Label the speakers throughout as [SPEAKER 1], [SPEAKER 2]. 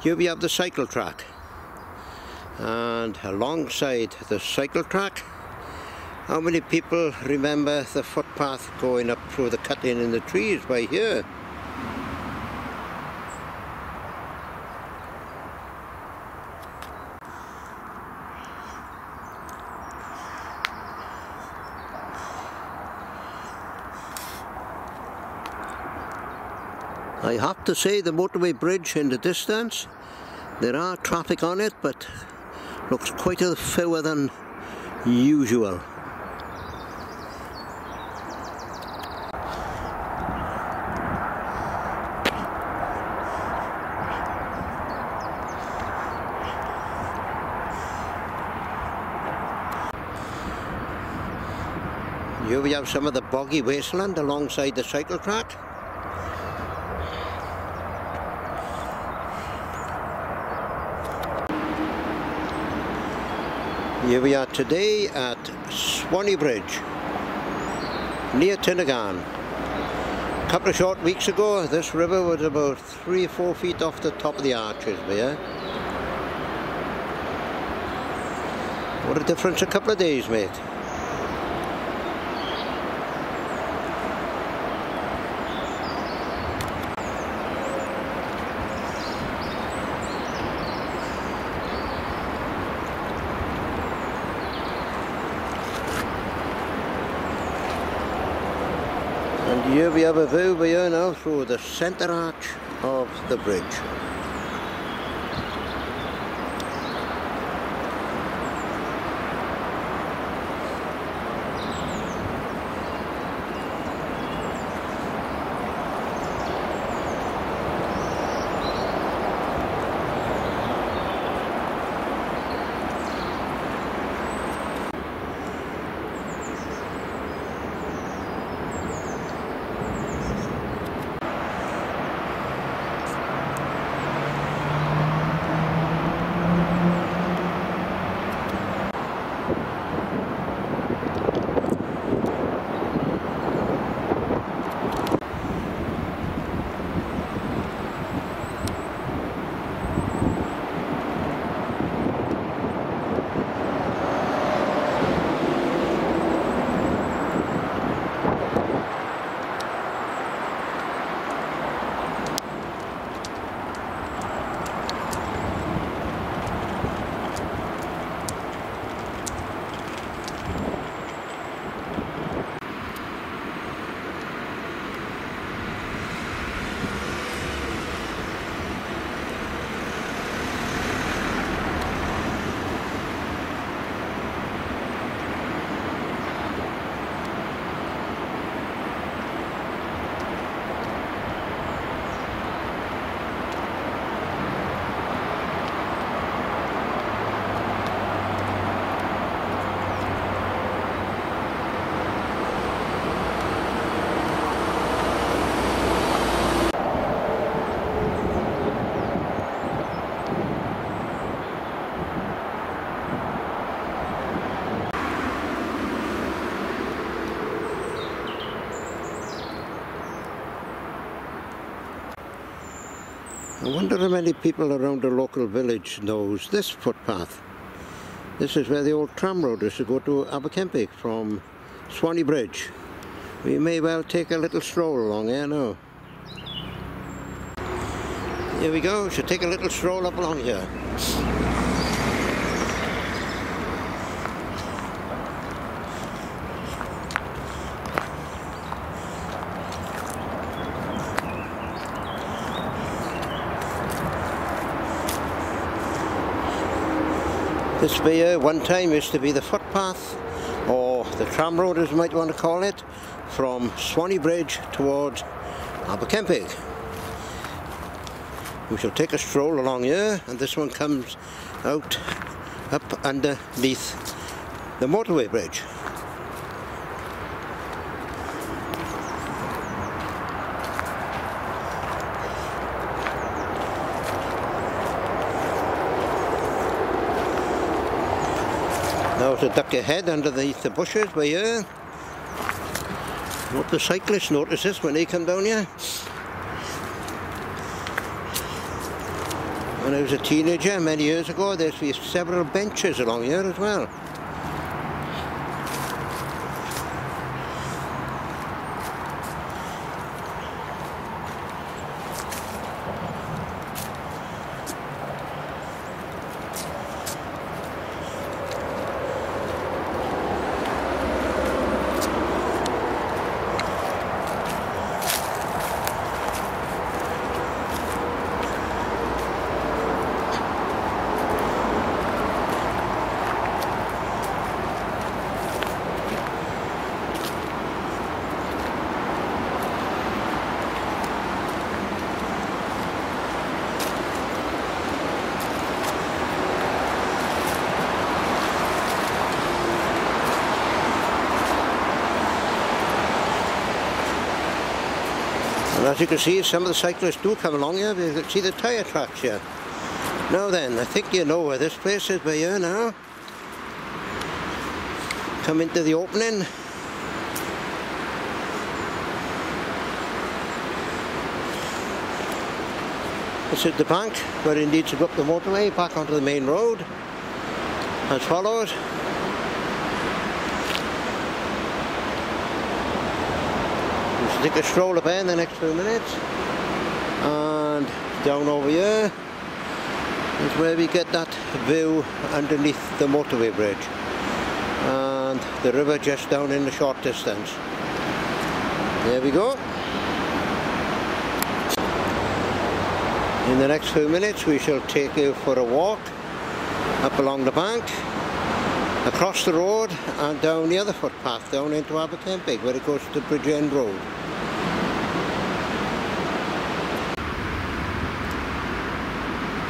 [SPEAKER 1] Here we have the cycle track. And alongside the cycle track, how many people remember the footpath going up through the cutting in the trees by here? I have to say the motorway bridge in the distance, there are traffic on it but looks quite a fewer than usual. Here we have some of the boggy wasteland alongside the cycle track. Here we are today at Swanee Bridge, near Tinnagarn. A couple of short weeks ago, this river was about three or four feet off the top of the arches there. What a difference a couple of days made. And here we have a view here now through the centre arch of the bridge. I wonder how many people around the local village knows this footpath. This is where the old tram road is to go to Aberkenfig from Swanee Bridge. We may well take a little stroll along here now. Here we go, should take a little stroll up along here. This here one time used to be the footpath or the tram road as you might want to call it from Swanee Bridge towards Aberkenfig. We shall take a stroll along here and this one comes out up underneath the motorway bridge. To duck your head underneath the bushes by here. Hope the cyclists notice when they come down here. When I was a teenager many years ago, there used to be several benches along here as well. As you can see, some of the cyclists do come along here. You can see the tyre tracks here. Now then, I think you know where this place is by here now. Come into the opening. This is the bank where it go up the motorway back onto the main road as follows. Take a stroll up here in the next few minutes. And down over here is where we get that view underneath the motorway bridge. And the river just down in the short distance. There we go. In the next few minutes we shall take you for a walk up along the bank across the road and down the other footpath down into Aberkenfig where it goes to Bridgend Road.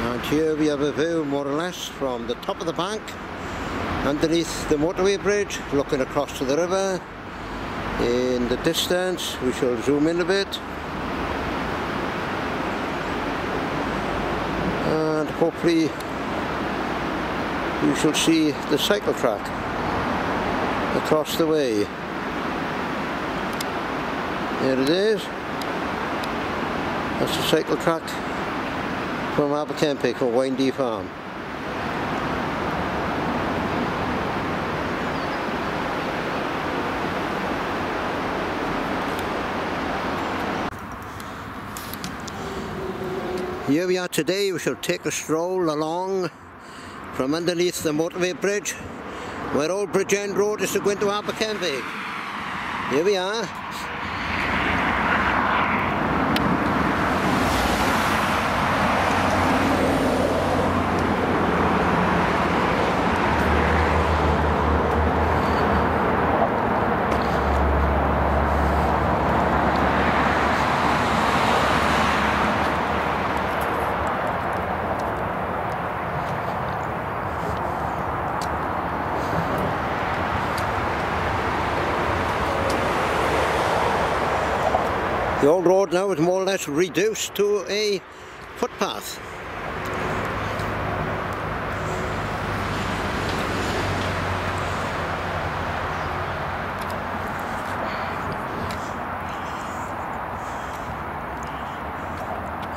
[SPEAKER 1] And here we have a view more or less from the top of the bank underneath the motorway bridge looking across to the river. In the distance we shall zoom in a bit. And hopefully you shall see the cycle track across the way. There it is. That's the cycle track from Aberkenfig for Windy Farm. Here we are today, we shall take a stroll along from underneath the motorway bridge where Old Bridgend Road is to go into Aberkenfig. Here we are. The old road now is more or less reduced to a footpath.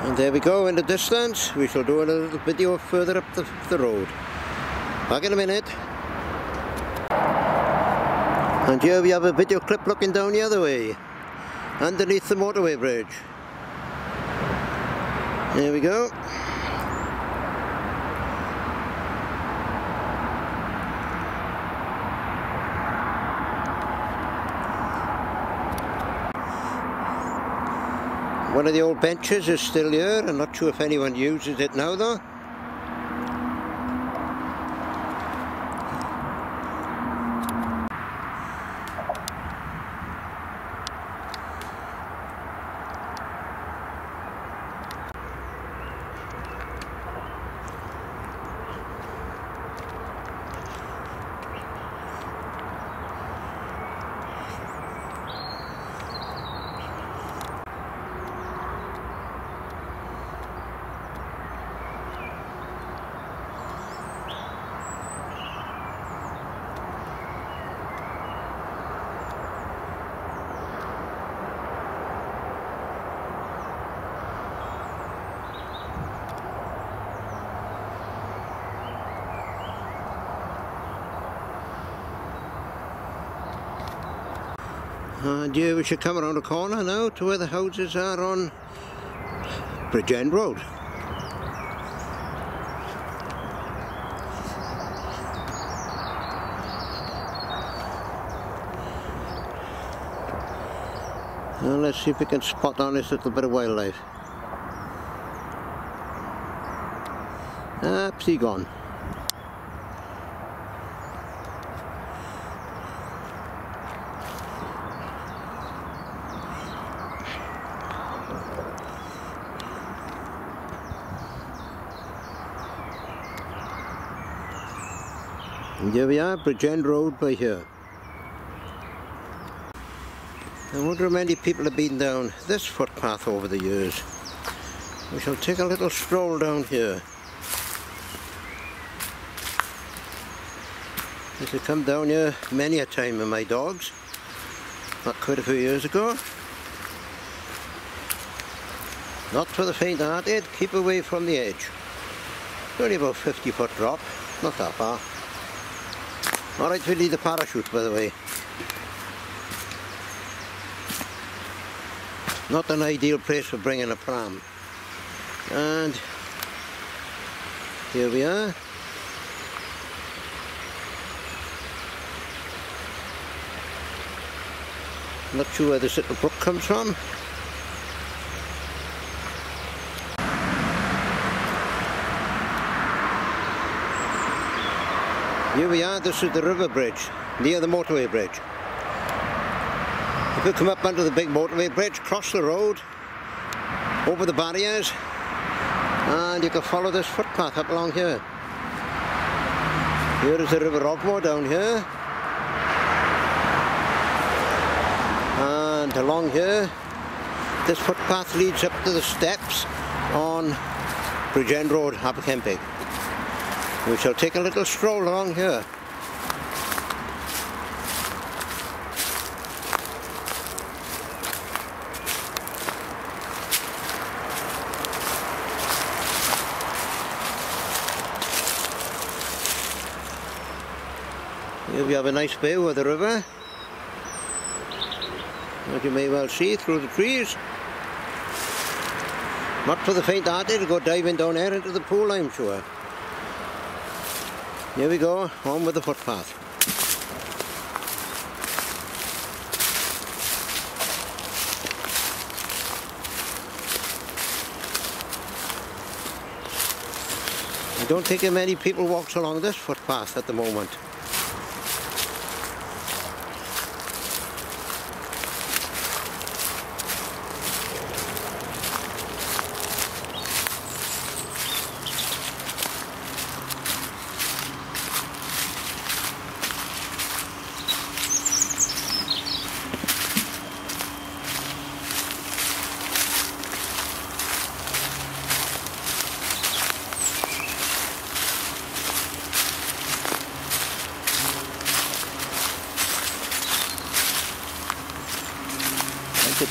[SPEAKER 1] And there we go in the distance. We shall do a little video further up the, the road. Back in a minute. And here we have a video clip looking down the other way underneath the motorway bridge. There we go. One of the old benches is still here. I'm not sure if anyone uses it now though. And yeah, we should come around the corner now to where the houses are on Bridgend Road. Now let's see if we can spot on this little bit of wildlife. Ah, he gone. Are, Bridgend Road by here. I wonder how many people have been down this footpath over the years. We shall take a little stroll down here. I used to come down here many a time with my dogs, not quite a few years ago. Not for the faint-hearted, keep away from the edge. only about 50 foot drop, not that far. Alright, we need the parachute by the way. Not an ideal place for bringing a pram. And here we are. Not sure where this little brook comes from. Here we are, this is the river bridge, near the motorway bridge. If you come up under the big motorway bridge, cross the road, over the barriers, and you can follow this footpath up along here. Here is the River Ogmore down here. And along here, this footpath leads up to the steps on Bridgend Road, Aberkenfig. We shall take a little stroll along here. Here we have a nice view of the river. As you may well see through the trees. Not for the faint-hearted to go diving down there into the pool, I'm sure. Here we go, on with the footpath. I don't think many people walks along this footpath at the moment.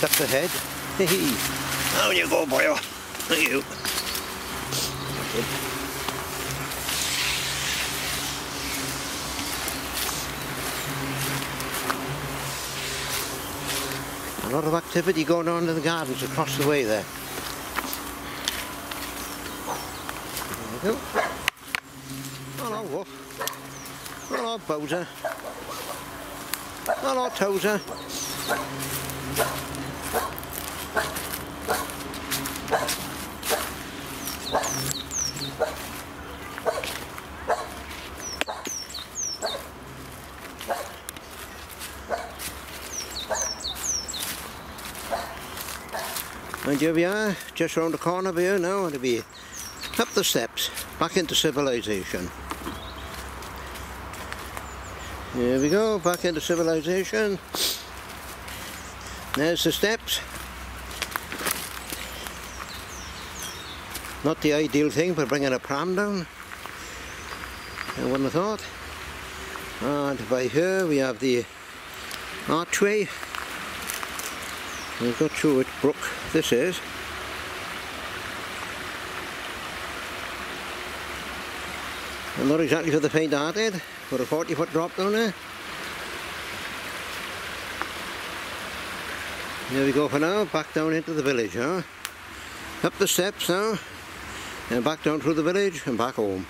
[SPEAKER 1] To duck the head. Down you go, boyo. You. A lot of activity going on in the gardens across the way there. There we go. Hello, Wolf. Hello, Bowser. Hello, Tozer. And here we are, just round the corner here now, and be up the steps, back into civilization. Here we go, back into civilization. There's the steps. Not the ideal thing for bringing a pram down. I wouldn't have thought. And by here we have the archway. I'm not sure which brook this is. I'm not exactly for the faint-hearted, for a 40 foot drop down there. There we go for now, back down into the village, huh? Up the steps now, and back down through the village and back home.